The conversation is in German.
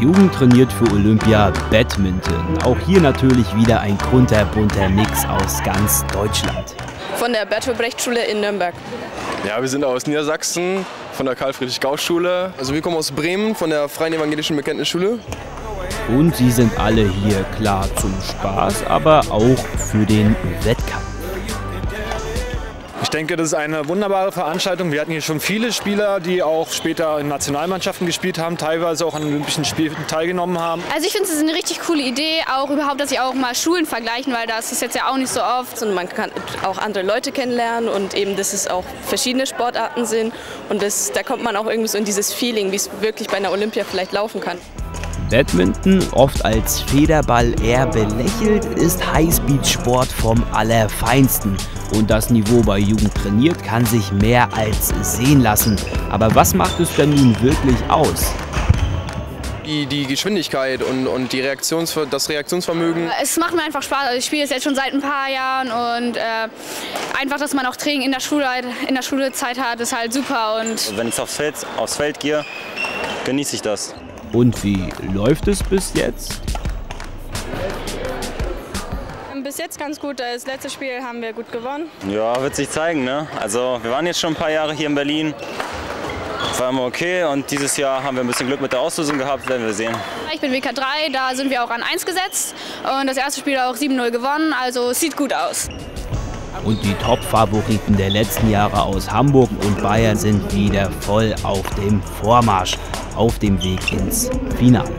Jugend trainiert für Olympia Badminton. Auch hier natürlich wieder ein kunterbunter Mix aus ganz Deutschland. Von der Bertolt Brecht Schule in Nürnberg. Ja, wir sind aus Niedersachsen, von der Karl-Friedrich-Gauss-Schule. Also wir kommen aus Bremen, von der Freien Evangelischen Bekenntnisschule. Und sie sind alle hier klar zum Spaß, aber auch für den Wettkampf. Ich denke, das ist eine wunderbare Veranstaltung. Wir hatten hier schon viele Spieler, die auch später in Nationalmannschaften gespielt haben, teilweise auch an Olympischen Spielen teilgenommen haben. Also ich finde es eine richtig coole Idee, auch überhaupt, dass sie auch mal Schulen vergleichen, weil das ist jetzt ja auch nicht so oft. Und man kann auch andere Leute kennenlernen und eben, dass es auch verschiedene Sportarten sind. Und das, da kommt man auch irgendwie so in dieses Feeling, wie es wirklich bei einer Olympia vielleicht laufen kann. Badminton, oft als Federball eher belächelt, ist Highspeed-Sport vom Allerfeinsten. Und das Niveau bei Jugend trainiert kann sich mehr als sehen lassen. Aber was macht es denn nun wirklich aus? Die, die Geschwindigkeit und, und die Reaktions, das Reaktionsvermögen. Es macht mir einfach Spaß. Also ich spiele es jetzt schon seit ein paar Jahren und äh, einfach, dass man auch Training in der, Schule, in der Schulzeit hat, ist halt super. Und Wenn ich aufs Feld, aufs Feld gehe, genieße ich das. Und wie läuft es bis jetzt? Bis jetzt ganz gut. Das letzte Spiel haben wir gut gewonnen. Ja, wird sich zeigen. Ne? Also wir waren jetzt schon ein paar Jahre hier in Berlin. Das war immer okay und dieses Jahr haben wir ein bisschen Glück mit der Auslösung gehabt, werden wir sehen. Ich bin WK3, da sind wir auch an 1 gesetzt und das erste Spiel auch 7-0 gewonnen, also sieht gut aus. Und die Top-Favoriten der letzten Jahre aus Hamburg und Bayern sind wieder voll auf dem Vormarsch, auf dem Weg ins Finale.